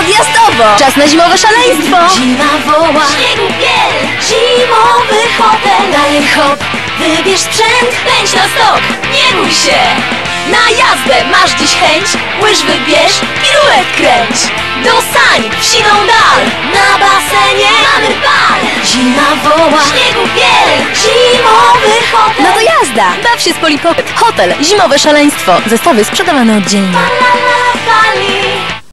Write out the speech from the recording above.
odjazdowo! Czas na zimowe szaleństwo! Zima woła, śniegu zimowy hotel, dalej hop, wybierz sprzęt, pędź na stok, nie bój się. Na jazdę masz dziś chęć, łyż wybierz, piruet kręć. Do sań, w siną dal, na basenie mamy bal. Zima woła, śniegu biel, zimowy hotel. No to jazda! Baw się z Polipocket. Hotel, zimowe szaleństwo. Zestawy sprzedawane oddzielnie.